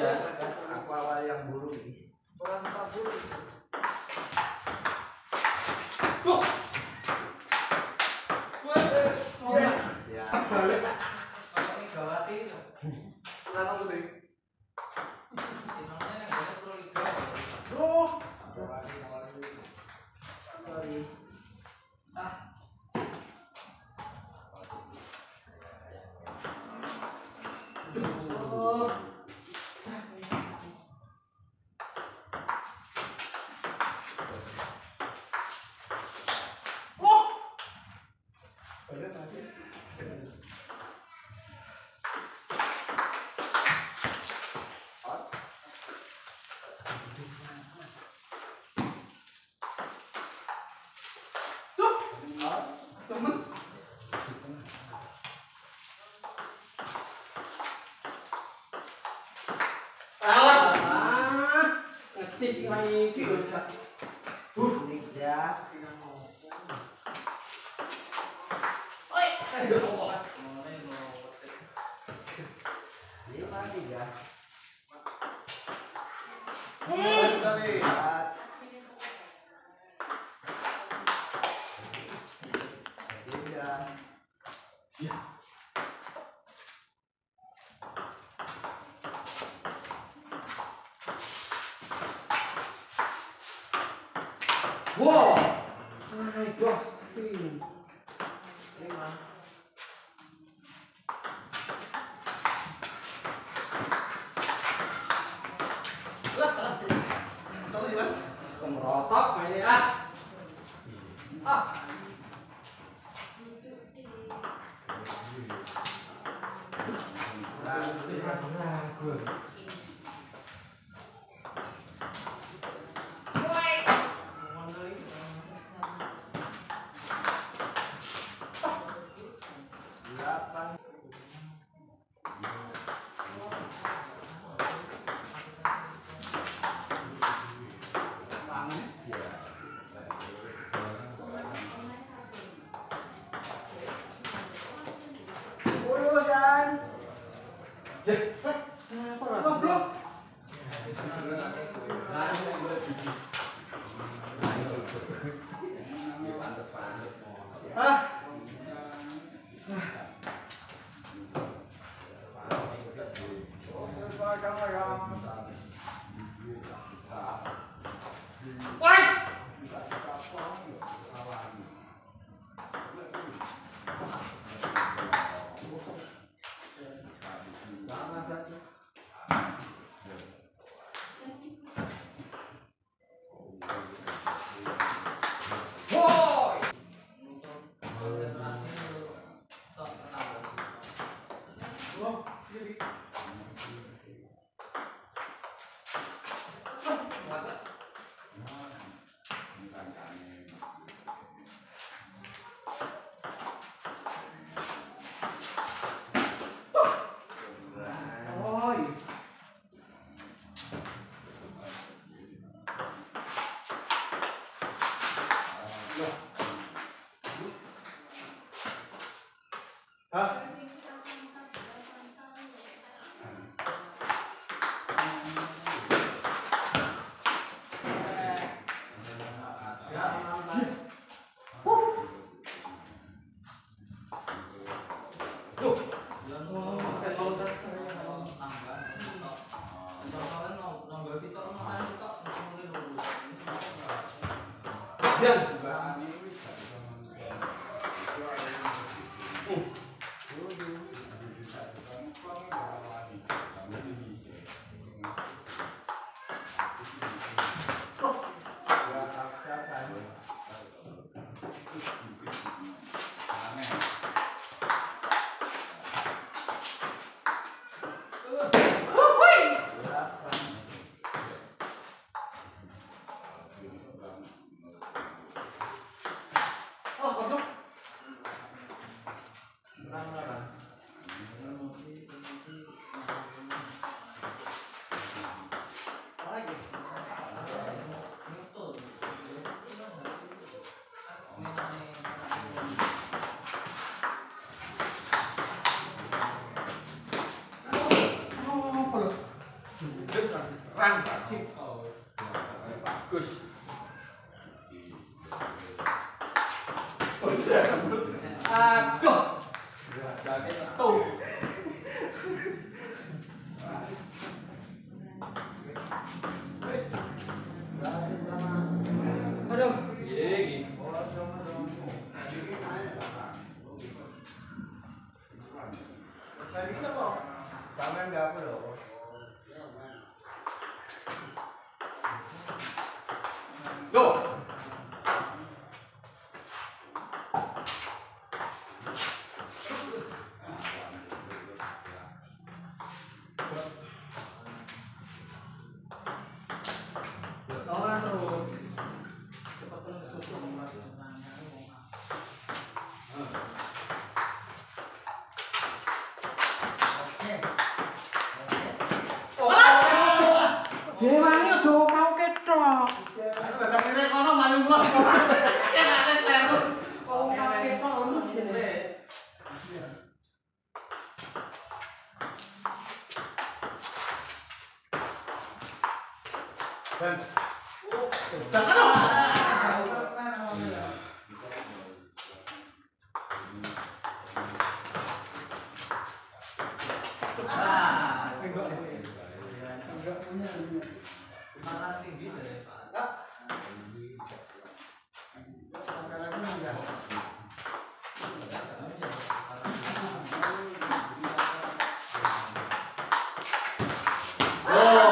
Iya, aku awal yang buruk ini. Orang tak buruk. Ya. Balik. Ini gawati itu. Kenapa putih? Dinamanya ada pro liga. Oh. Hey! Tóc 啊来来喂喂喂 끝. 아, 또. 그다음에 또. 활용. 얘기. 잘 믿어봐. 잠을 몇 프로? Jangan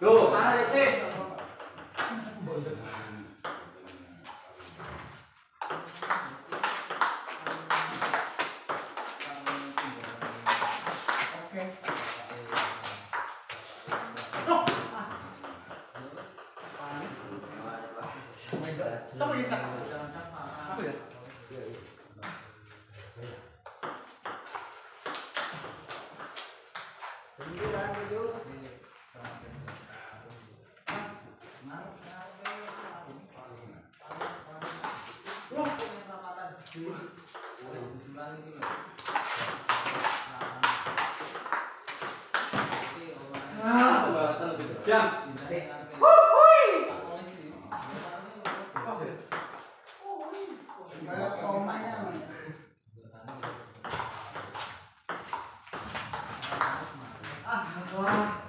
Loh, tarik sis. Sama ya? Sembilan itu. Ah, Kayak komanya. Ah, wah.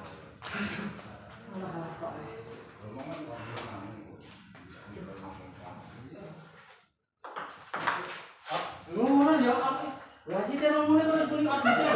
Ngono ya aku. Lah sih terus mulai ya.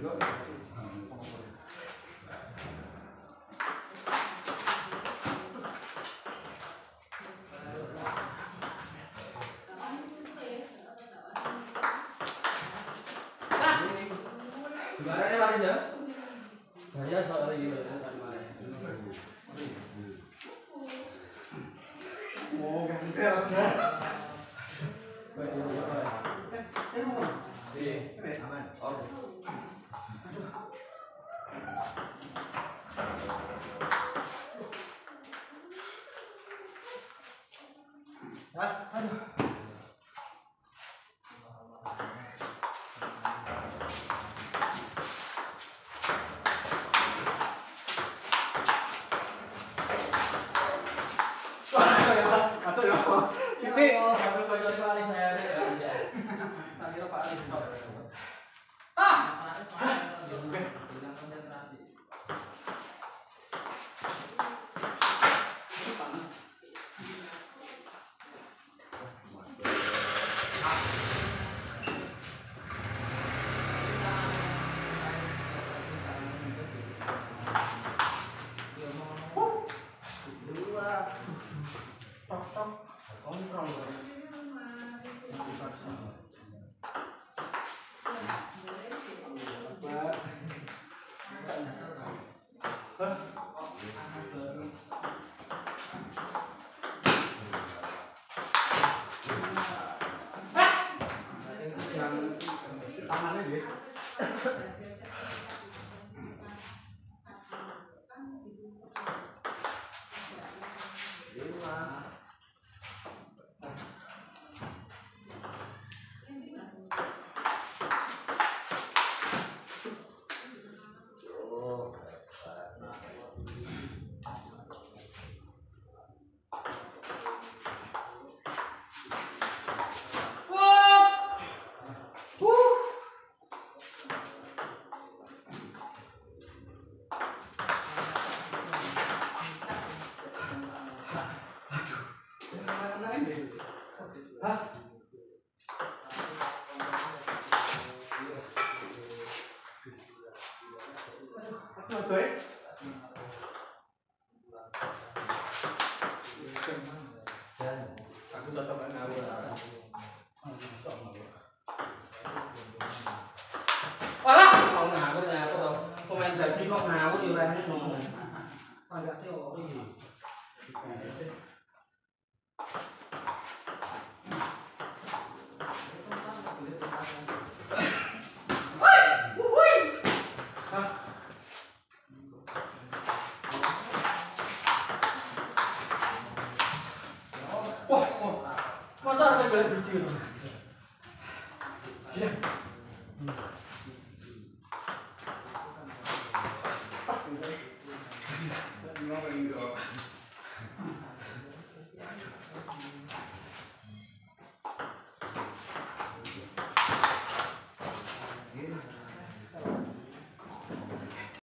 Saya soal ini Oh, gembel. Hah? Aduh. Yang tangannya lá é redonda. Olha, o óleo. Mas olha o.